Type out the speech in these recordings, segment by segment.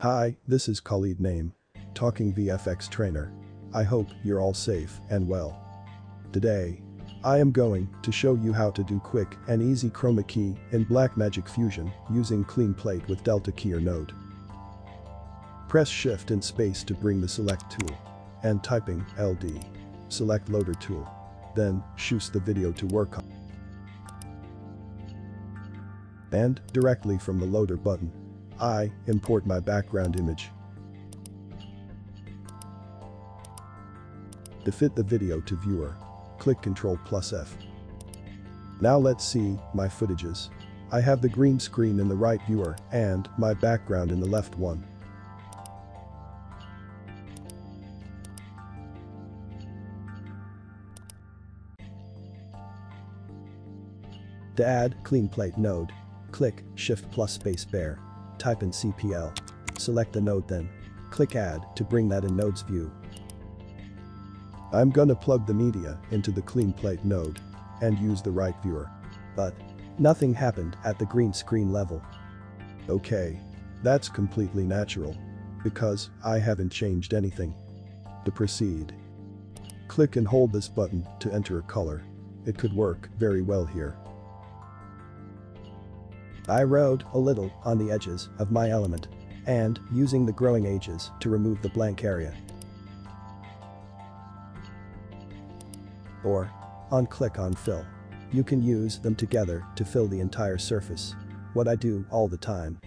Hi, this is Khalid Name. Talking VFX trainer. I hope you're all safe and well. Today, I am going to show you how to do quick and easy chroma key in Blackmagic Fusion using clean plate with Delta Keyer node. Press shift and space to bring the select tool. And typing LD. Select loader tool. Then choose the video to work on. And directly from the loader button, I import my background image. To fit the video to viewer, click Ctrl plus F. Now let's see my footages. I have the green screen in the right viewer and my background in the left one. To add clean plate node, click Shift plus space bar. Type in CPL. Select the node then. Click add to bring that in nodes view. I'm gonna plug the media into the clean plate node and use the right viewer. But nothing happened at the green screen level. Okay. That's completely natural. Because I haven't changed anything. To proceed. Click and hold this button to enter a color. It could work very well here. I erode a little on the edges of my element and using the growing edges to remove the blank area. Or on click on fill. You can use them together to fill the entire surface. What I do all the time.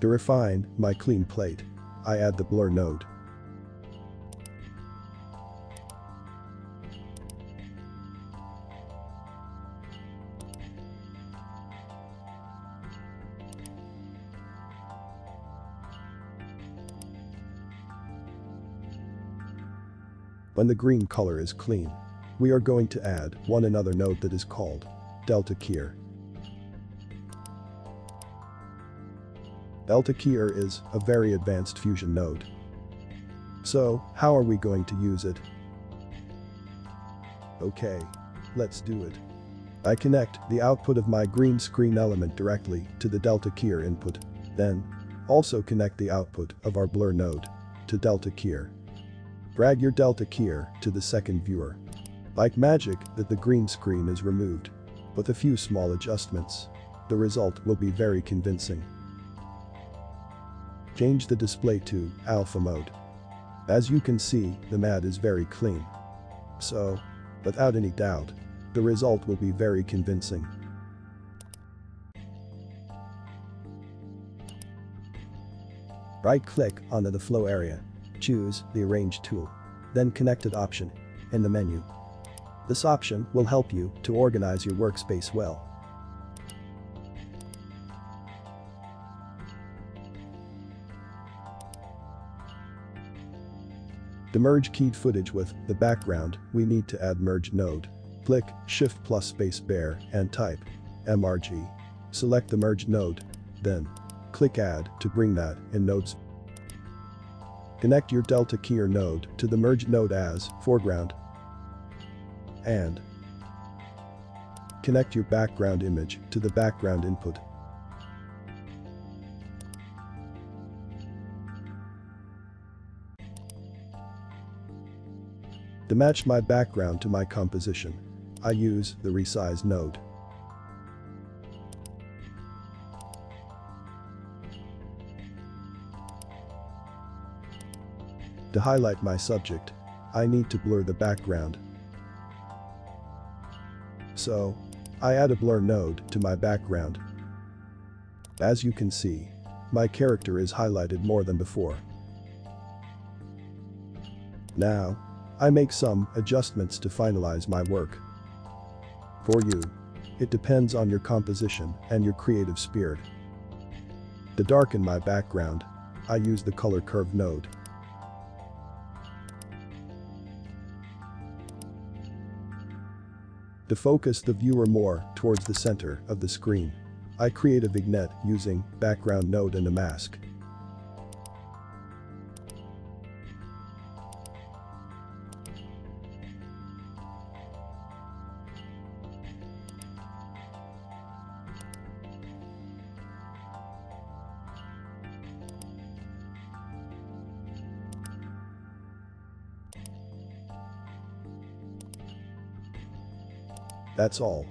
To refine my clean plate, I add the blur node. When the green color is clean, we are going to add one another node that is called Delta Keyer. Delta Keyer is a very advanced fusion node. So, how are we going to use it? Okay, let's do it. I connect the output of my green screen element directly to the Delta Keyer input, then also connect the output of our blur node to Delta Keyer. Drag your Delta Keyer to the second viewer. Like magic that the green screen is removed. With a few small adjustments. The result will be very convincing. Change the display to alpha mode. As you can see, the matte is very clean. So, without any doubt, the result will be very convincing. Right-click onto the flow area choose the Arrange tool. Then Connected option in the menu. This option will help you to organize your workspace well. To merge keyed footage with the background, we need to add merge node. Click Shift plus space bar and type MRG. Select the merge node. Then click add to bring that in nodes Connect your Delta Keyer node to the merge node as foreground and connect your background image to the background input. To match my background to my composition, I use the resize node. To highlight my subject, I need to blur the background. So, I add a blur node to my background. As you can see, my character is highlighted more than before. Now, I make some adjustments to finalize my work. For you, it depends on your composition and your creative spirit. To darken my background, I use the color curve node. To focus the viewer more towards the center of the screen, I create a vignette using background node and a mask. That's all.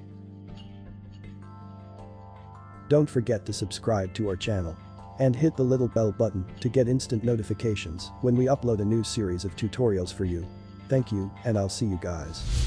Don't forget to subscribe to our channel. And hit the little bell button to get instant notifications when we upload a new series of tutorials for you. Thank you and I'll see you guys.